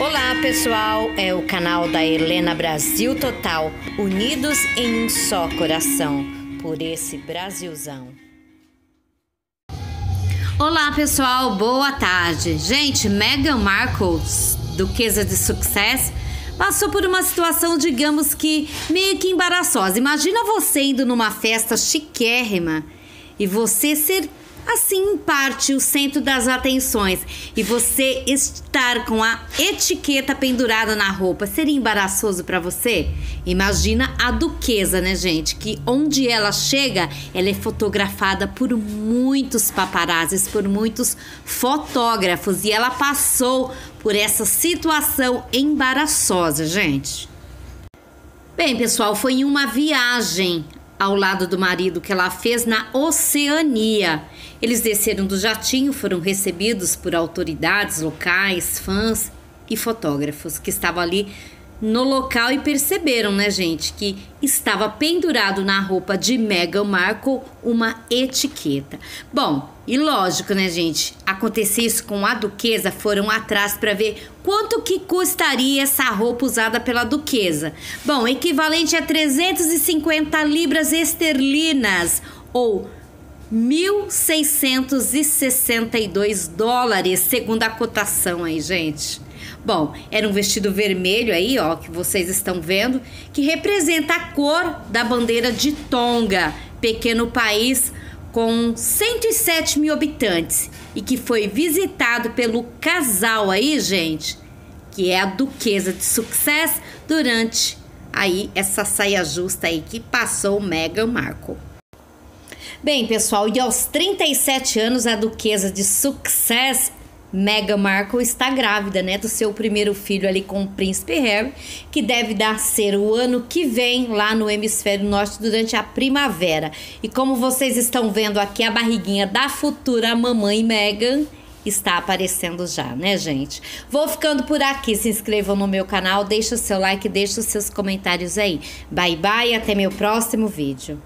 Olá pessoal, é o canal da Helena Brasil Total, unidos em um só coração, por esse Brasilzão. Olá pessoal, boa tarde. Gente, Meghan Markle, duquesa de sucesso, passou por uma situação, digamos que meio que embaraçosa. Imagina você indo numa festa chiquérrima e você ser assim em parte o centro das atenções e você estar com a etiqueta pendurada na roupa seria embaraçoso para você? Imagina a duquesa, né, gente, que onde ela chega, ela é fotografada por muitos paparazzis, por muitos fotógrafos e ela passou por essa situação embaraçosa, gente. Bem, pessoal, foi em uma viagem ao lado do marido que ela fez na Oceania. Eles desceram do jatinho, foram recebidos por autoridades locais, fãs e fotógrafos que estavam ali no local e perceberam, né, gente, que estava pendurado na roupa de Meghan Markle uma etiqueta. Bom, e lógico, né, gente, acontecer isso com a duquesa, foram atrás para ver quanto que custaria essa roupa usada pela duquesa. Bom, equivalente a 350 libras esterlinas ou 1.662 dólares, segundo a cotação aí, gente. Bom, era um vestido vermelho aí, ó, que vocês estão vendo, que representa a cor da bandeira de Tonga, pequeno país com 107 mil habitantes e que foi visitado pelo casal aí, gente, que é a duquesa de Success durante aí essa saia justa aí que passou Meghan Markle. Bem, pessoal, e aos 37 anos, a duquesa de Success, Meghan Markle, está grávida, né, do seu primeiro filho ali com o príncipe Harry, que deve nascer o ano que vem lá no hemisfério norte durante a primavera. E como vocês estão vendo aqui, a barriguinha da futura mamãe Meghan está aparecendo já, né, gente? Vou ficando por aqui. Se inscrevam no meu canal, deixa o seu like, deixa os seus comentários aí. Bye bye, até meu próximo vídeo.